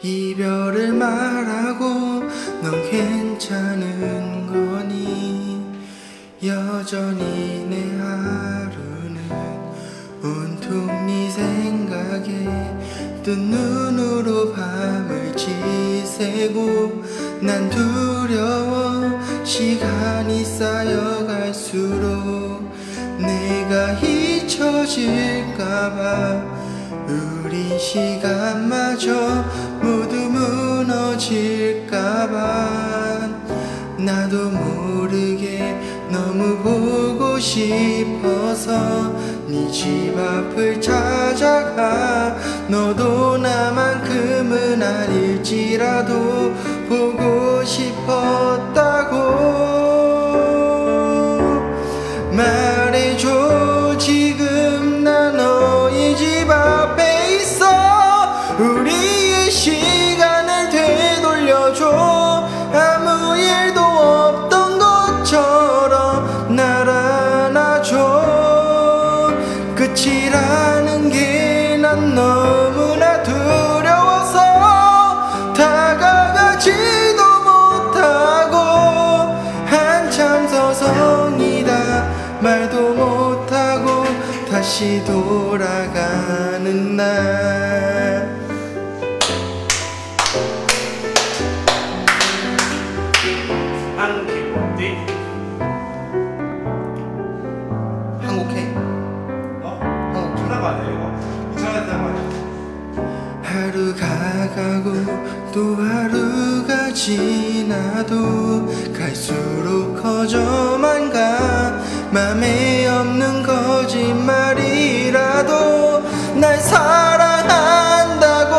이별을 말하고 넌 괜찮은 거니 여전히 내 하루는 온통 네 생각에 뜬 눈으로 밤을 지새고 난 두려워 시간이 쌓여갈수록 내가 잊혀질까봐 우리 시간마저 모두 무너질까봐 나도 모르게 너무 보고 싶어서 네 집 앞을 찾아가. 너도 나만큼은 아닐지라도 보고 싶었 난 너무나 두려워서 다가가지도 못하고 한참 서성이다. 말도 못하고 다시 돌아가는 날 하루가 가고 또 하루가 지나도 갈수록 커져만 가. 맘에 없는 거짓말이라도 날 사랑한다고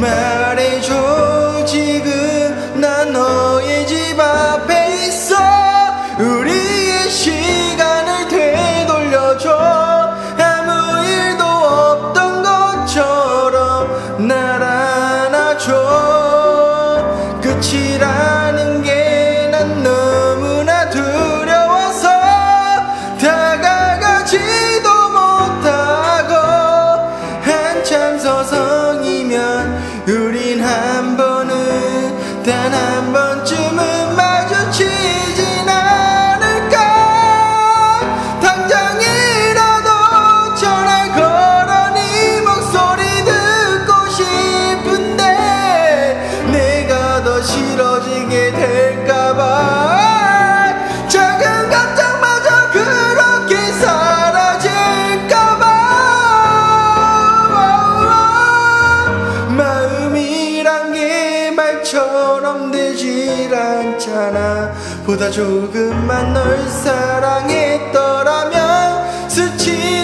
말해줘. 지금 난 너의 집 앞에 있어. 우리의 시 안아줘 끝이라 되질 않잖아. 보다 조금만 널 사랑했더라면 스치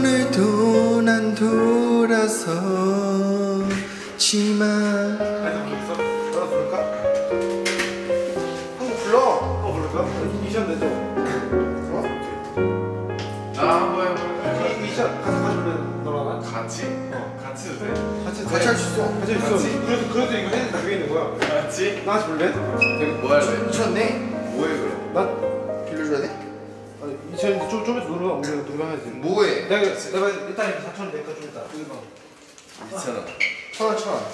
오늘도 난 돌아서지만 아이돌 있어? 전화 부를까? 한번 불러 어 부를까? 미션 되죠? 어? 나 한번 해볼래? 이 미션 같이 가주면 너랑 나? 같이? 어 같이 해도 돼? 같이 같이 할 수 있어 같이 있어 같이? 그래도 그래도 이거 해야 되게 있는 거야 같이? 나 같이 볼래? 내가 뭐 할래? 미쳤네 뭐해 그럼? 나? 아니 이천 좀 좀에서 놀러 우리가 놀러가야지 뭐해? 내가 내가 일단 4천 내거 좀 있다 2,000원. 천원 천원